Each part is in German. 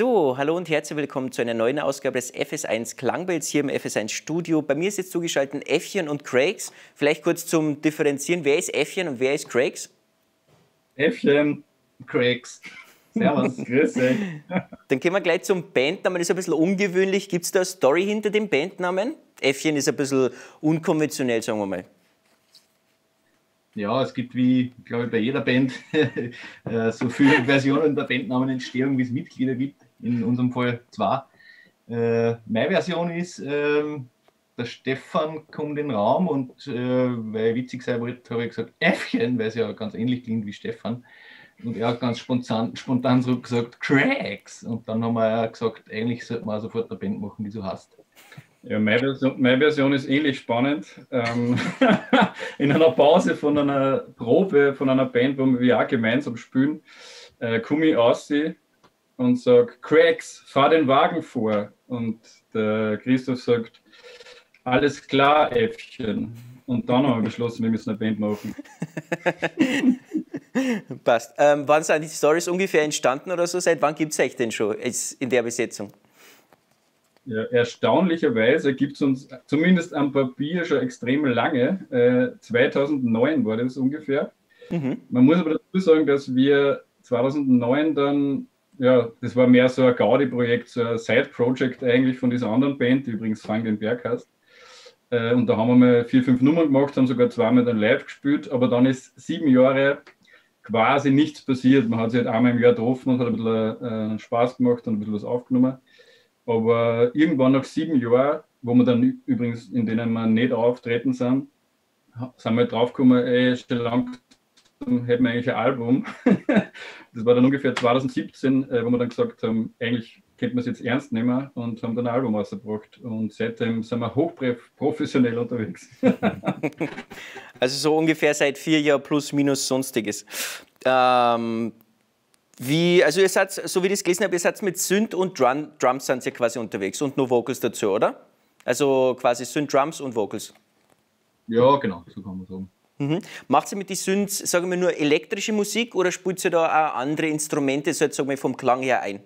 So, hallo und herzlich willkommen zu einer neuen Ausgabe des FS1 Klangbilds hier im FS1 Studio. Bei mir ist jetzt zugeschaltet Äffchen und Craigs. Vielleicht kurz zum Differenzieren, wer ist Äffchen und wer ist Craigs? Äffchen, Craigs. Servus, grüß dich. Dann gehen wir gleich zum Bandnamen. Das ist ein bisschen ungewöhnlich. Gibt es da eine Story hinter dem Bandnamen? Äffchen ist ein bisschen unkonventionell, sagen wir mal. Ja, es gibt wie, glaube ich, bei jeder Band äh, so viele Versionen der Bandnamenentstehung, wie es Mitglieder gibt. In unserem Fall zwei. Äh, meine Version ist, äh, der Stefan kommt in den Raum und äh, weil ich witzig sein wollte, habe ich gesagt Äffchen, weil es ja ganz ähnlich klingt wie Stefan. Und er hat ganz spontan, spontan so gesagt Cracks. Und dann haben wir gesagt, eigentlich sollte man sofort eine Band machen, die so heißt. Ja, meine Version, meine Version ist ähnlich spannend. Ähm, in einer Pause von einer Probe von einer Band, wo wir auch gemeinsam spielen, äh, komme ich aus und sage, Cracks, fahr den Wagen vor. Und der Christoph sagt, alles klar, Äffchen. Und dann haben wir beschlossen, wir müssen eine Band machen. Passt. Ähm, wann sind die Stories ungefähr entstanden oder so? Seit wann gibt es euch denn schon in der Besetzung? Ja, erstaunlicherweise gibt es uns zumindest am Papier schon extrem lange. Äh, 2009 war das ungefähr. Mhm. Man muss aber dazu sagen, dass wir 2009 dann, ja, das war mehr so ein Gaudi-Projekt, so ein Side-Project eigentlich von dieser anderen Band, die übrigens Fang den Berg heißt. Äh, und da haben wir mal vier, fünf Nummern gemacht, haben sogar zweimal dann live gespielt, aber dann ist sieben Jahre quasi nichts passiert. Man hat sich halt einmal im Jahr getroffen und hat ein bisschen äh, Spaß gemacht und ein bisschen was aufgenommen. Aber irgendwann nach sieben Jahren, wo wir dann übrigens, in denen wir nicht auftreten sind, sind wir draufgekommen, ey, schon langsam hätten wir eigentlich ein Album. das war dann ungefähr 2017, äh, wo wir dann gesagt haben, eigentlich könnte man es jetzt ernst nehmen und haben dann ein Album rausgebracht. Und seitdem sind wir hochprofessionell unterwegs. also so ungefähr seit vier Jahren plus minus sonstiges. Ähm, wie, also ihr seid, so wie ich das gelesen habe, ihr seid mit Synth und Drum, Drums sind ihr quasi unterwegs und nur Vocals dazu, oder? Also quasi Synth, Drums und Vocals. Ja, genau, so kann man sagen. Mhm. Macht ihr mit den Synths, sagen wir nur elektrische Musik oder spielt ihr da auch andere Instrumente, so jetzt sagen wir vom Klang her ein?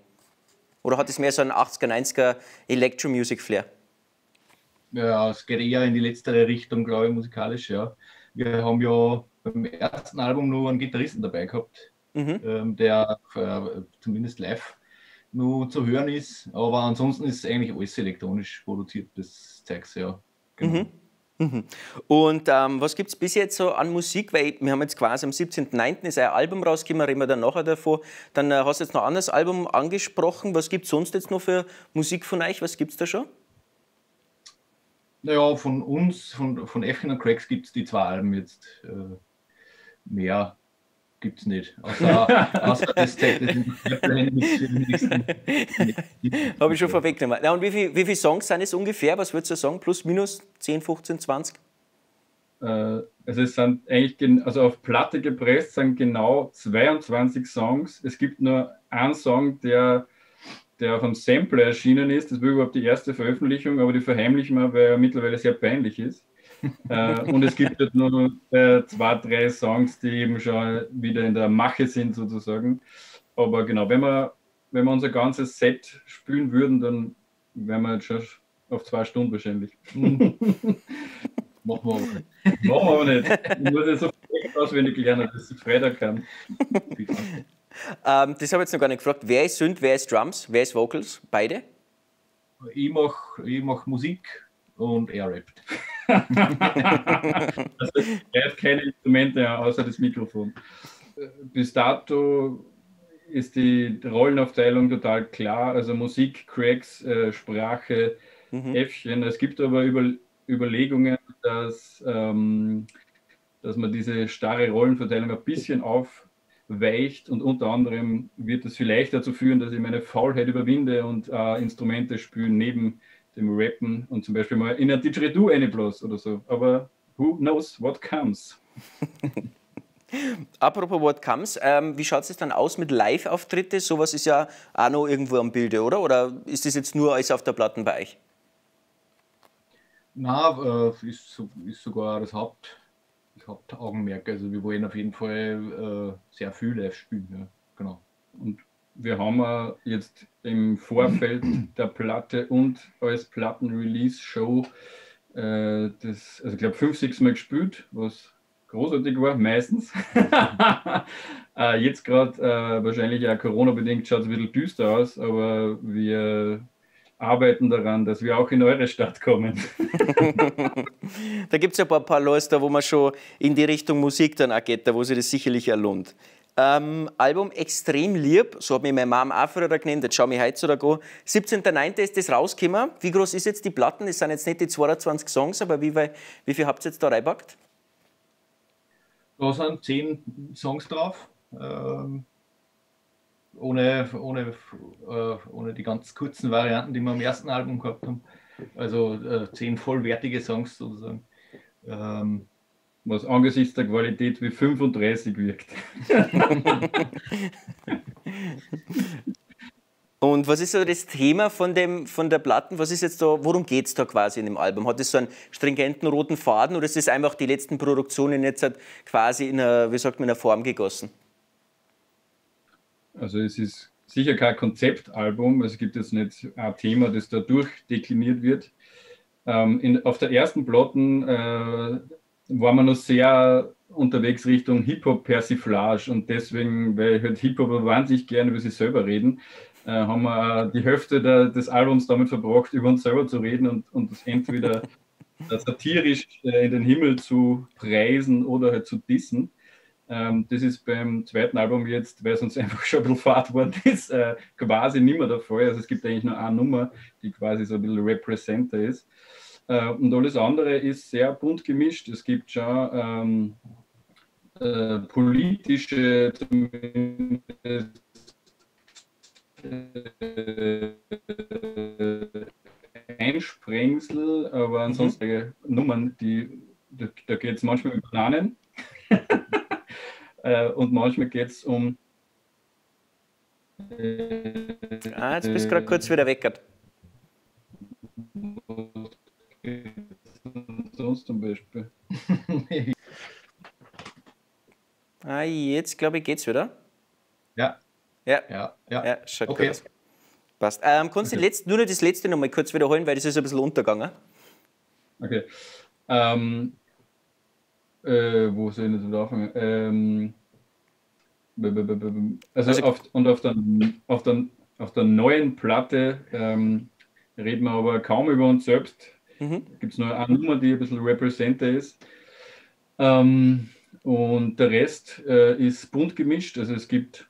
Oder hat es mehr so einen 80er, 90er Electro-Music-Flair? Ja, es geht eher in die letztere Richtung, glaube ich, musikalisch, ja. Wir haben ja beim ersten Album nur einen Gitarristen dabei gehabt, mhm. ähm, der äh, zumindest live nur zu hören ist. Aber ansonsten ist eigentlich alles elektronisch produziert, das Zeugs, ja. Genau. Mhm. Mhm. Und ähm, was gibt es bis jetzt so an Musik? Weil wir haben jetzt quasi am 17.09. ist ein Album rausgekommen, reden wir dann nachher davor. Dann äh, hast du jetzt noch ein anderes Album angesprochen. Was gibt es sonst jetzt noch für Musik von euch? Was gibt es da schon? Naja, von uns, von, von Effin und Cracks gibt es die zwei Alben jetzt. Äh, mehr gibt es nicht. Außer, außer das das Habe ich schon vorweggenommen. Na, und wie, viel, wie viele Songs sind es ungefähr? Was würdest du sagen? Plus, minus 10, 15, 20? also es sind eigentlich, also auf Platte gepresst sind genau 22 Songs. Es gibt nur einen Song, der, der vom Sampler erschienen ist. Das war überhaupt die erste Veröffentlichung, aber die verheimlichen wir, weil er mittlerweile sehr peinlich ist äh, und es gibt halt nur äh, zwei, drei Songs, die eben schon wieder in der Mache sind, sozusagen. Aber genau, wenn wir, wenn wir unser ganzes Set spielen würden, dann wären wir jetzt schon auf zwei Stunden wahrscheinlich. Machen wir aber nicht. Machen wir aber nicht. Ich muss jetzt so auswendig lernen, dass ich Freitag kann. ähm, das habe ich jetzt noch gar nicht gefragt. Wer ist Synth, wer ist Drums, wer ist Vocals? Beide? Ich mache ich mach Musik und er rappt. Also, er hat keine Instrumente außer das Mikrofon. Bis dato ist die Rollenaufteilung total klar. Also Musik, Cracks, äh, Sprache, mhm. Äffchen. Es gibt aber über, Überlegungen, dass, ähm, dass man diese starre Rollenverteilung ein bisschen aufweicht und unter anderem wird es vielleicht dazu führen, dass ich meine Faulheit überwinde und äh, Instrumente spielen neben dem Rappen und zum Beispiel mal in ein Didgeridoo eine bloß oder so. Aber who knows what comes? Apropos What Comes, ähm, wie schaut es dann aus mit Live-Auftritte? Sowas ist ja auch noch irgendwo am Bilde, oder? Oder ist das jetzt nur alles auf der Platten bei euch? Na, äh, ist, ist, sogar das Haupt, Hauptaugenmerk. Also wir wollen auf jeden Fall äh, sehr viel live spielen, ja. genau. Und wir haben jetzt im Vorfeld der Platte und als Platten-Release-Show äh, das, also ich glaube, fünf, sechs Mal gespielt, was großartig war, meistens. äh, jetzt gerade äh, wahrscheinlich auch Corona-bedingt schaut es ein bisschen düster aus, aber wir arbeiten daran, dass wir auch in eure Stadt kommen. da gibt es ja ein paar, Leute, wo man schon in die Richtung Musik dann auch geht, wo sich das sicherlich erlohnt. Ähm, Album extrem lieb, so hat mich meine Mom auch früher genannt, jetzt schau mich sogar an. 17.09. ist das rausgekommen. Wie groß ist jetzt die Platten? Es sind jetzt nicht die 22 Songs, aber wie, wie viel habt ihr jetzt da reingepackt? Da sind 10 Songs drauf. Ähm, ohne, ohne, äh, ohne die ganz kurzen Varianten, die wir am ersten Album gehabt haben. Also äh, 10 vollwertige Songs sozusagen. Ähm, was angesichts der Qualität wie 35 wirkt. Und was ist so das Thema von, dem, von der Platten? Was ist jetzt da, worum geht es da quasi in dem Album? Hat es so einen stringenten roten Faden oder ist es einfach die letzten Produktionen jetzt halt quasi in einer, wie sagt man, in einer Form gegossen? Also es ist sicher kein Konzeptalbum, also es gibt jetzt nicht ein Thema, das da durchdekliniert wird. Ähm, in, auf der ersten Platten äh, war man noch sehr unterwegs Richtung Hip-Hop-Persiflage und deswegen, weil ich halt Hip-Hop wahnsinnig gerne über sich selber reden, äh, haben wir die Hälfte der, des Albums damit verbracht, über uns selber zu reden und, und das entweder satirisch äh, in den Himmel zu preisen oder halt zu dissen. Ähm, das ist beim zweiten Album jetzt, weil es uns einfach schon ein bisschen fad worden ist, äh, quasi nicht mehr der Fall. Also es gibt eigentlich nur eine Nummer, die quasi so ein bisschen Representer ist. Äh, und alles andere ist sehr bunt gemischt. Es gibt schon ähm, äh, politische, zumindest äh, Einsprengsel, aber mhm. ansonsten mhm. Nummern, die, da, da geht es manchmal um Bananen äh, und manchmal geht es um. Ah, jetzt bist du gerade kurz wieder weg sonst zum Beispiel? ah, jetzt glaube ich geht's wieder. Ja. Ja. Ja, ja. ja schaut okay. gut. Passt. Ähm, kannst du okay. letzte, nur noch das letzte noch mal kurz wiederholen, weil das ist ein bisschen untergegangen. Okay. Ähm, äh, wo soll ich jetzt wieder anfangen? Ähm, also, also auf, und auf der, auf, der, auf der neuen Platte ähm, reden wir aber kaum über uns selbst. Mhm. Gibt es nur eine Nummer, die ein bisschen Representer ist. Ähm, und der Rest äh, ist bunt gemischt. Also es gibt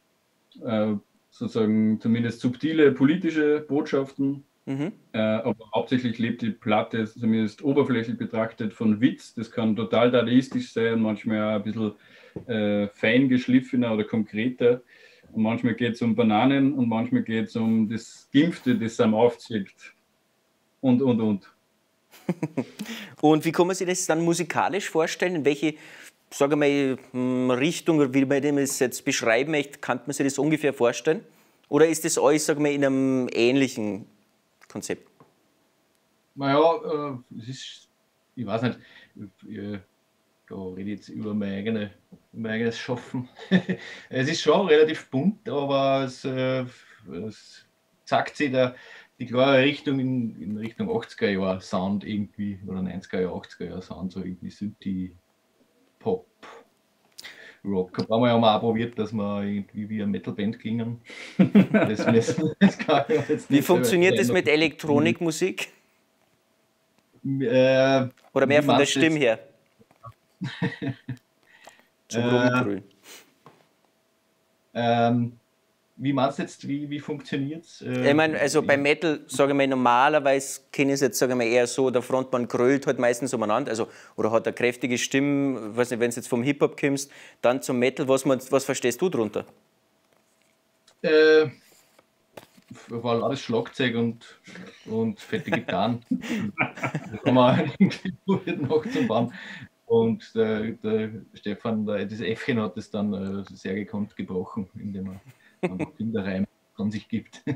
äh, sozusagen zumindest subtile politische Botschaften. Mhm. Äh, aber hauptsächlich lebt die Platte, zumindest oberflächlich betrachtet, von Witz. Das kann total dadaistisch sein, manchmal auch ein bisschen äh, fein geschliffener oder konkreter. Und manchmal geht es um Bananen und manchmal geht es um das Gimpfte, das einem aufzieht. Und, und, und. und wie kann man sich das dann musikalisch vorstellen? In welche sage mal, hm, Richtung, wie man das jetzt beschreiben möchte, kann man sich das ungefähr vorstellen? Oder ist das alles sage mal, in einem ähnlichen Konzept? Naja, äh, es ist, ich weiß nicht, ich, da rede ich jetzt über mein, eigene, mein eigenes Schaffen. es ist schon relativ bunt, aber es, äh, es zeigt sich der, die klare Richtung in, in Richtung 80er Jahre Sound irgendwie, oder 90er Jahre, 80er Jahre Sound, so irgendwie Synthi, Pop, Rock. Haben wir ja mal auch probiert, dass wir irgendwie wie eine Metalband klingen. Das, das, das wie funktioniert das mit Elektronikmusik? Äh, Oder mehr von der Stimme her? Zum äh, ähm, wie meinst du jetzt, wie, wie funktioniert es? Äh, ich meine, also beim Metal, sage ich mal, normalerweise kenne ich es jetzt, sage ich mal, eher so, der Frontmann grölt halt meistens umeinander, also, oder hat eine kräftige Stimme, weiß nicht, wenn du jetzt vom Hip-Hop kommst, dann zum Metal, was, was verstehst du darunter? Äh, war alles Schlagzeug und, und fette Gitarren. da kann man irgendwie noch zum Bauen. Und der, der Stefan, der, das Äffchen hat es dann äh, sehr gekonnt gebrochen, indem er Kinderreim von sich gibt.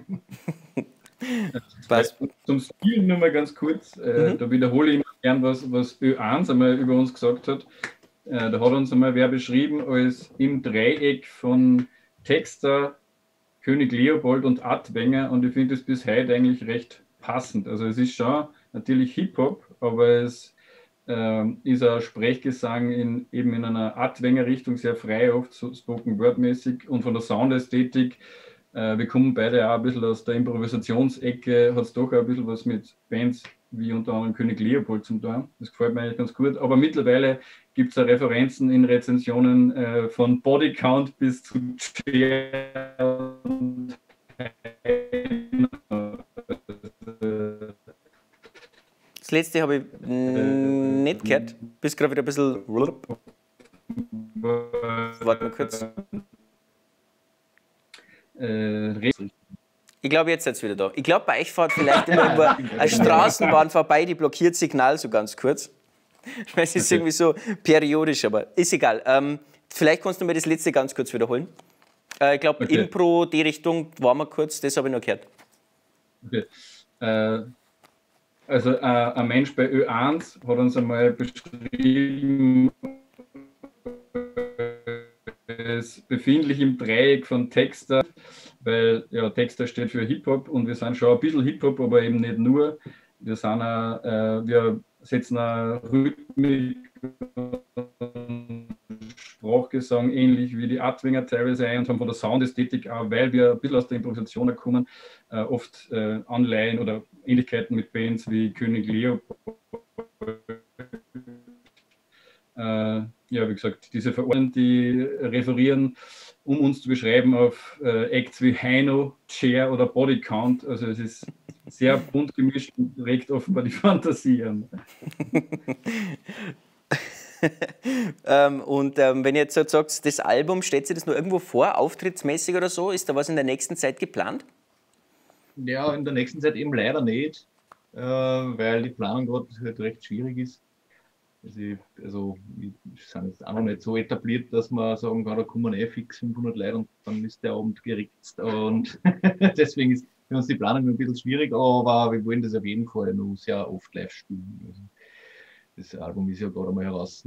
Zum Stil nur mal ganz kurz, äh, mhm. da wiederhole ich gern, was, was Ö1 einmal über uns gesagt hat. Äh, da hat uns einmal wer beschrieben als im Dreieck von Texter, König Leopold und Adwenger und ich finde es bis heute eigentlich recht passend. Also es ist schon natürlich Hip-Hop, aber es äh, ist ein Sprechgesang in, eben in einer Adwenger-Richtung sehr frei, oft so Spoken-Word-mäßig und von der Soundästhetik. Äh, wir kommen beide auch ein bisschen aus der Improvisationsecke, hat es doch auch ein bisschen was mit Bands wie unter anderem König Leopold zum tun. Das gefällt mir eigentlich ganz gut. Aber mittlerweile gibt es Referenzen in Rezensionen äh, von Body Count bis zu Chair Das letzte habe ich nicht gehört. Bist gerade wieder ein bisschen. Warte mal kurz. Äh, ich glaube, jetzt seid ihr wieder da. Ich glaube, bei euch fährt vielleicht immer über eine Straßenbahn vorbei, die blockiert Signal so ganz kurz. Weil es ist irgendwie so periodisch, aber ist egal. Ähm, vielleicht kannst du mir das letzte ganz kurz wiederholen. Äh, ich glaube, okay. Impro, die Richtung war mal kurz, das habe ich noch gehört. Okay. Äh, also äh, ein Mensch bei Ö1 hat uns einmal beschrieben, es befindlich im Dreieck von Texter, weil ja, Texter steht für Hip-Hop und wir sind schon ein bisschen Hip-Hop, aber eben nicht nur. Wir, sind äh, wir setzen eine Rhythmik Sprachgesang ähnlich wie die Adwinger teilweise ein und haben von der Soundästhetik auch, weil wir ein bisschen aus der Improvisation kommen, äh, oft äh, Anleihen oder Ähnlichkeiten mit Bands wie König Leo. Äh, ja, wie gesagt, diese Verordnungen, die referieren, um uns zu beschreiben auf äh, Acts wie Heino, Chair oder Body Count. Also es ist sehr bunt gemischt und regt offenbar die Fantasie an. ähm, und ähm, wenn ihr jetzt so sagt, das Album, steht sich das nur irgendwo vor, auftrittsmäßig oder so? Ist da was in der nächsten Zeit geplant? Ja, in der nächsten Zeit eben leider nicht, äh, weil die Planung gerade halt recht schwierig ist. Also, ich, also wir sind jetzt auch noch nicht so etabliert, dass man sagen kann, da kommen eh fix 500 Leute und dann ist der Abend geritzt. Und deswegen ist für uns die Planung ein bisschen schwierig, aber wir wollen das auf jeden Fall noch sehr oft live spielen. Also, das Album ist ja gerade einmal heraus.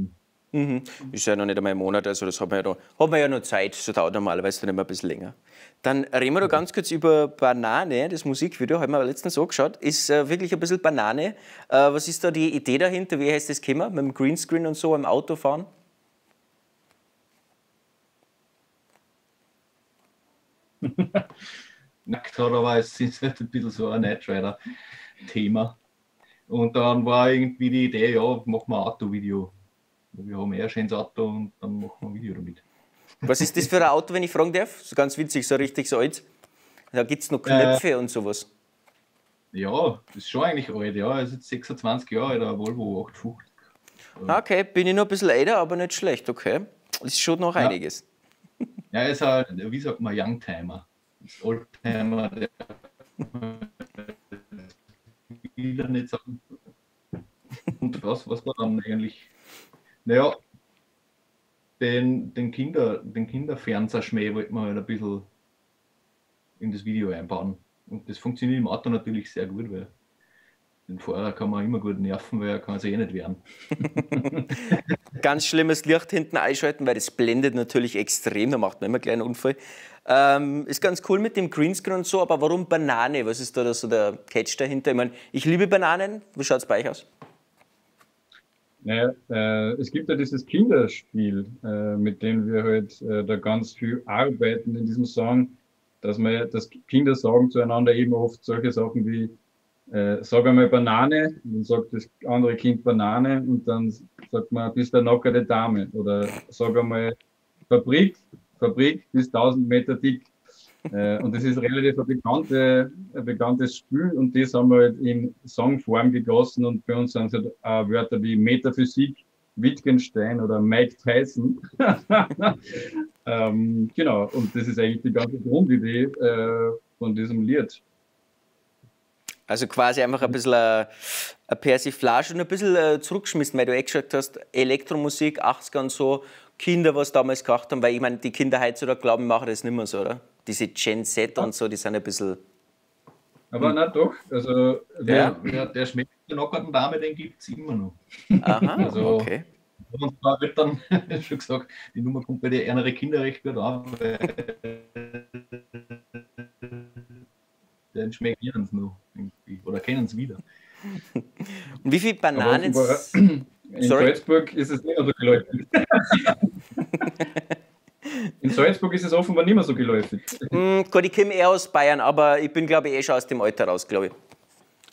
Mhm. Ist ja noch nicht einmal ein Monat, also das haben wir ja noch, haben wir ja noch Zeit, so dauert normalerweise dann immer ein bisschen länger. Dann reden wir noch ganz kurz über Banane, das Musikvideo, haben wir letztens so geschaut, ist äh, wirklich ein bisschen Banane. Äh, was ist da die Idee dahinter, wie heißt das gekommen, mit dem Greenscreen und so im Auto fahren? Nackt hat aber es ist halt ein bisschen so ein Night Rider-Thema. Und dann war irgendwie die Idee, ja, machen wir ein Autovideo. Wir haben eher ein schönes Auto und dann machen wir ein Video damit. Was ist das für ein Auto, wenn ich fragen darf? So ganz witzig, so richtig so alt. Da gibt es noch Knöpfe äh, und sowas. Ja, das ist schon eigentlich alt, ja. Es ist jetzt 26 Jahre alt, ein Volvo 850. Ah, okay, bin ich noch ein bisschen älter, aber nicht schlecht, okay. Das ist schon noch ja. einiges. Ja, ist halt, wie sagt man, Youngtimer. Oldtimer, der wieder nicht sagen. Und was, was war dann eigentlich? Naja, den, den, Kinder, den Kinderfernsehschmäh wollten wir halt ein bisschen in das Video einbauen. Und das funktioniert im Auto natürlich sehr gut, weil den Fahrer kann man immer gut nerven, weil er kann sich eh nicht wehren. Ganz schlimmes Licht hinten einschalten, weil das blendet natürlich extrem, da macht man immer einen kleinen Unfall. Ähm, ist ganz cool mit dem Greenscreen und so, aber warum Banane? Was ist da so der Catch dahinter? Ich meine, ich liebe Bananen. Wie schaut es bei euch aus? Naja, äh, es gibt ja dieses Kinderspiel, äh, mit dem wir halt äh, da ganz viel arbeiten in diesem Song, dass wir, dass Kinder sagen zueinander eben oft solche Sachen wie, äh, sag einmal Banane, dann sagt das andere Kind Banane und dann sagt man, bist du eine Dame oder sag einmal Fabrik Fabrik bis 1000 Meter dick. Äh, und das ist relativ ein, bekannte, ein bekanntes Spiel und das haben wir halt in Songform gegossen und bei uns sind es halt auch Wörter wie Metaphysik, Wittgenstein oder Mike Tyson. ähm, genau, und das ist eigentlich die ganze Grundidee äh, von diesem Lied. Also quasi einfach ein bisschen eine, eine Persiflage und ein bisschen äh, zurückgeschmissen, weil du eh gesagt hast, Elektromusik, 80er und so, Kinder, was damals gemacht haben, weil ich meine, die Kinder heutzutage glauben, machen das nicht mehr so, oder? Diese Gen Z und so, die sind ein bisschen. Aber hm. na doch, also der, der, der schmeckt der nockerten Dame, den gibt es immer noch. Aha, also, okay. Und zwar wird dann schon gesagt, die Nummer kommt bei den ärmeren Kinder recht gut an, weil dann schmecken wir uns noch irgendwie. Oder kennen es wieder. Und wie viele Bananen? In Sorry? Salzburg ist es nicht mehr so geläufig. In Salzburg ist es offenbar nicht mehr so geläufig. Mm, gut, ich komme eher aus Bayern, aber ich bin, glaube ich, eh schon aus dem Alter raus, glaube ich.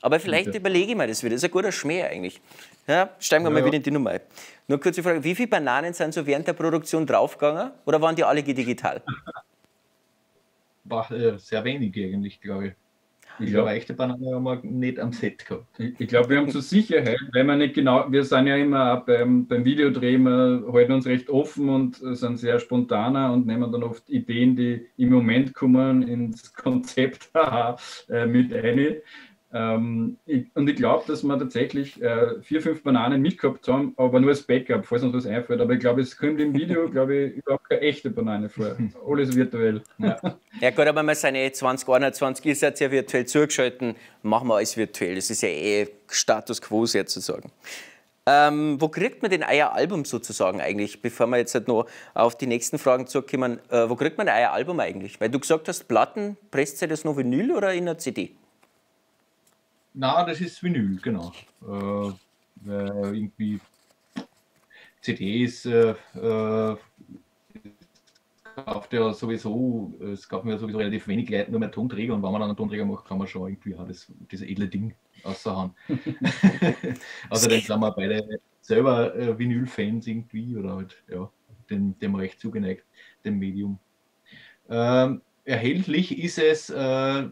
Aber vielleicht okay. überlege ich mir das wieder. Das ist ein guter Schmäh eigentlich. Ja, steigen wir ja, mal wieder in die Nummer ein. Nur kurze Frage: Wie viele Bananen sind so während der Produktion draufgegangen oder waren die alle digital? War äh, sehr wenig eigentlich, glaube ich. Ich glaube, echte Bananen haben wir nicht am Set gehabt. Ich, ich glaube, wir haben zur Sicherheit, weil wir nicht genau, wir sind ja immer beim, beim Videodreh, wir halten uns recht offen und sind sehr spontaner und nehmen dann oft Ideen, die im Moment kommen, ins Konzept äh, mit ein. Ähm, ich, und ich glaube, dass wir tatsächlich äh, vier, fünf Bananen mitgehabt haben, aber nur als Backup, falls uns was einfällt. Aber ich glaube, es kommt im Video, glaube ich, überhaupt keine echte Banane vor. Alles virtuell. Ja, ja gut, aber wir sind eh 2021, ihr seid ja virtuell zugeschaltet, machen wir alles virtuell. Das ist ja eh Status quo sozusagen. Ähm, wo kriegt man denn euer Album sozusagen eigentlich, bevor wir jetzt halt noch auf die nächsten Fragen zurückkommen? Äh, wo kriegt man euer Album eigentlich? Weil du gesagt hast, Platten, presst ihr das noch Vinyl oder in einer CD? Na, das ist Vinyl, genau. Äh, irgendwie CDs äh, äh, kauft ja sowieso, es gab mir sowieso relativ wenig Leute nur mehr Tonträger und wenn man dann einen Tonträger macht, kann man schon irgendwie ja, das, das edle Ding aussahen. Außerdem also sind wir beide selber äh, Vinyl-Fans irgendwie oder halt, ja, dem, dem recht zugeneigt, dem Medium. Ähm, erhältlich ist es äh,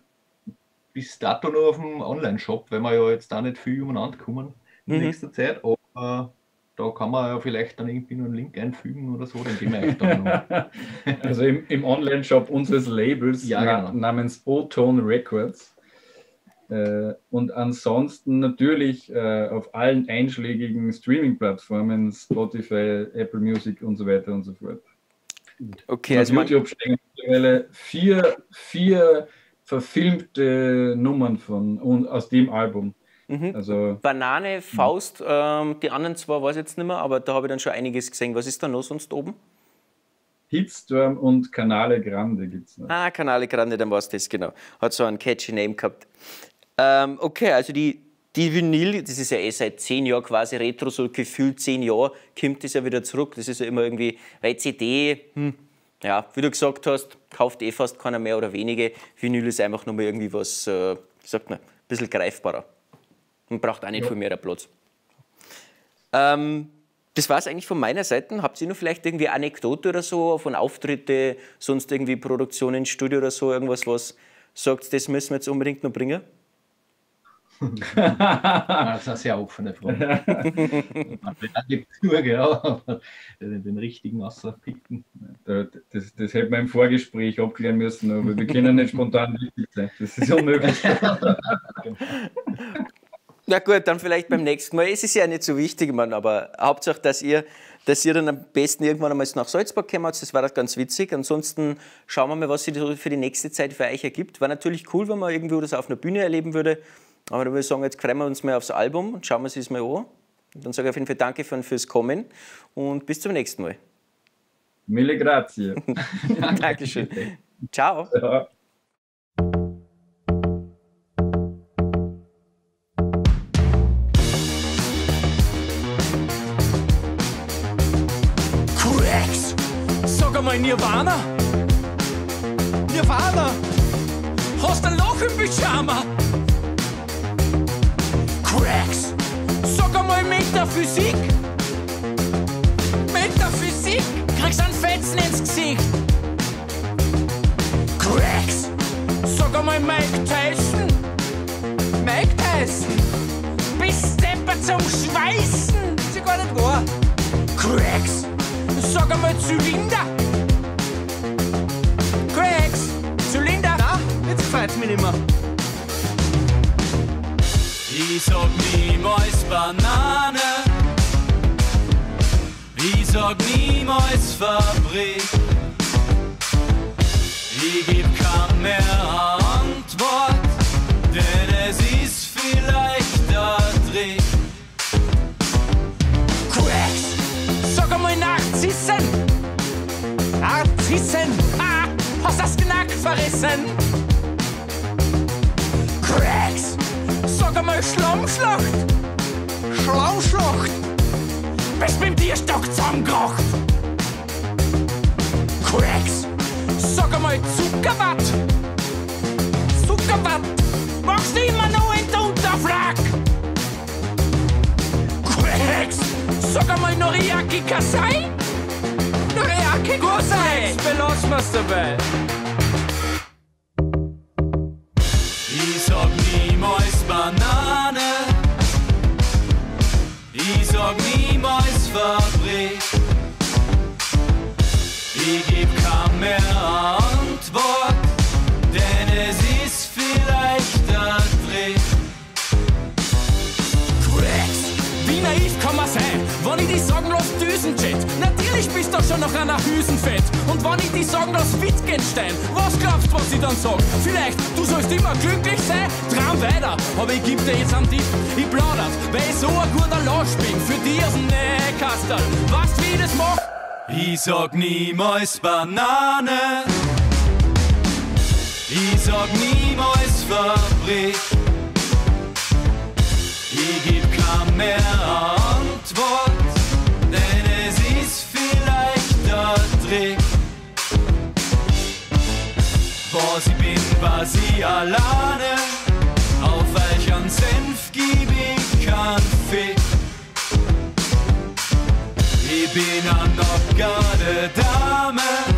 bis dato nur auf dem Online-Shop, weil wir ja jetzt da nicht viel umeinander kommen in mhm. nächster Zeit. Aber da kann man ja vielleicht dann irgendwie noch einen Link einfügen oder so, dann gehen wir dann noch. Also im, im Online-Shop unseres Labels ja, na, genau. namens O-Tone Records. Äh, und ansonsten natürlich äh, auf allen einschlägigen Streaming-Plattformen, Spotify, Apple Music und so weiter und so fort. Okay, und also auf YouTube stehen mittlerweile vier, vier verfilmte Nummern von und aus dem Album. Mhm. Also, Banane, Faust, ähm, die anderen zwei weiß ich jetzt nicht mehr, aber da habe ich dann schon einiges gesehen. Was ist da noch sonst oben? Hitstorm und Canale Grande gibt es noch. Ah, Canale Grande, dann war es das, genau. Hat so einen catchy Name gehabt. Ähm, okay, also die, die Vinyl, das ist ja eh seit zehn Jahren quasi Retro, so gefühlt zehn Jahre, kommt das ja wieder zurück. Das ist ja immer irgendwie, weil CD, hm, ja, wie du gesagt hast, kauft eh fast keiner mehr oder wenige. Vinyl ist einfach nochmal irgendwie was, äh, wie sagt man, ein bisschen greifbarer. Und braucht auch nicht ja. viel mehr Platz. Ähm, das war es eigentlich von meiner Seite. Habt ihr noch vielleicht irgendwie Anekdote oder so von Auftritte, sonst irgendwie Produktionen, Studio oder so, irgendwas, was sagt, das müssen wir jetzt unbedingt noch bringen? das ist eine sehr offene Frage. da gibt es nur, genau, den, den richtigen Wasserpicken. Das, das hätte man im Vorgespräch abklären müssen, aber wir können nicht spontan wichtig sein. Das ist unmöglich. Na gut, dann vielleicht beim nächsten Mal. Es ist ja nicht so wichtig, Mann, aber Hauptsache, dass ihr, dass ihr dann am besten irgendwann einmal nach Salzburg kommt. Das war ganz witzig. Ansonsten schauen wir mal, was sich für die nächste Zeit für euch ergibt. War natürlich cool, wenn man irgendwo das auf einer Bühne erleben würde. Aber da würde ich sagen, jetzt freuen wir uns mal aufs Album und schauen wir es mal an. Und dann sage ich auf jeden Fall Danke fürs Kommen und bis zum nächsten Mal. Mille grazie. Dankeschön. Ciao. Ja. Sag einmal Nirvana. Nirvana. Hast ein Loch im Pyjama. Metaphysik. Metaphysik. Kriegst einen Fetzen ins Gesicht. Cracks. Sag einmal Mike Tyson. Mike Tyson. Bist Stepper zum Schweißen. Ist ja gar nicht wahr. Cracks. Sag einmal Zylinder. Cracks. Zylinder. Na, jetzt freut's mich nicht mehr. Ich sag niemals Banane. Sag niemals Fabrik. Ich geb kaum mehr Antwort, denn es ist vielleicht der Trick. Cracks, sag einmal Narzissen. Narzissen, ah, hast das Knack verrissen. einmal Schlammschlacht. Schlammschlacht. Bist mit dem Tierstock zusammengekracht. Cracks. Sag einmal Zuckerwatt. Zuckerwatt. Machst du immer noch in der Unterflag. Cracks. Sag einmal Noriaki Kasai. Noriaki Kasai. Belassen wir's dabei. Du schon nach einer Hüsenfett. Und wenn ich die sagen lass Wittgenstein, was glaubst was ich dann sag? Vielleicht, du sollst immer glücklich sein, traum weiter. Aber ich geb dir jetzt einen Tipp, ich plaudert, weil ich so ein guter Lausch bin. Für die aus dem Nähkastel. Weißt wie ich das mach? Ich sag niemals Banane. Ich sag niemals Fabrik. Ich geb kaum mehr Antwort, Was ich bin, ich alleine. Auf euch an Senf gib ich Fick. Ich bin eine knockerte Dame